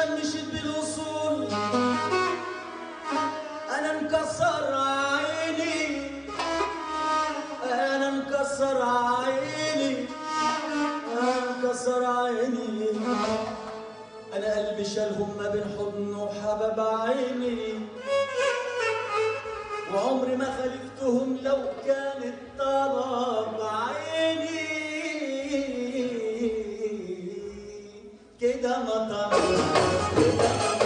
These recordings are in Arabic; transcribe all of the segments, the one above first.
مشمشت بالوصول. أنا انكسر عيني. أنا انكسر عيني. أنا انكسر عيني. أنا قلبي شال هما بين حضن وحبب عيني. وعمري ما خالفتهم لو كانت matando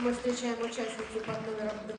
А мы встречаем участницу под номером